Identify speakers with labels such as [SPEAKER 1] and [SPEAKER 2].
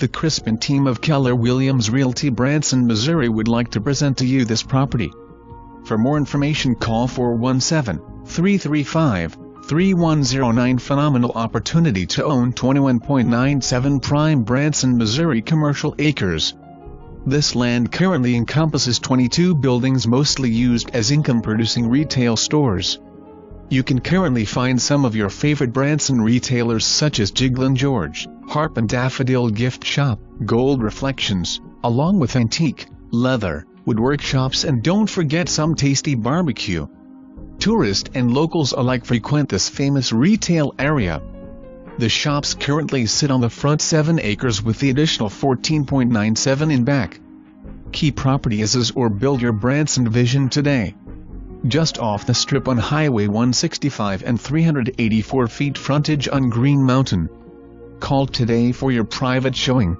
[SPEAKER 1] The Crispin team of Keller Williams Realty Branson, Missouri would like to present to you this property. For more information call 417-335-3109 Phenomenal opportunity to own 21.97 prime Branson, Missouri commercial acres. This land currently encompasses 22 buildings mostly used as income-producing retail stores. You can currently find some of your favorite Branson retailers such as Jigglin George, Harp and Daffodil Gift Shop, Gold Reflections, along with antique, leather, woodwork shops and don't forget some tasty barbecue. Tourists and locals alike frequent this famous retail area. The shops currently sit on the front 7 acres with the additional 14.97 in back. Key property is or build your Branson vision today just off the strip on Highway 165 and 384 feet frontage on Green Mountain. Call today for your private showing.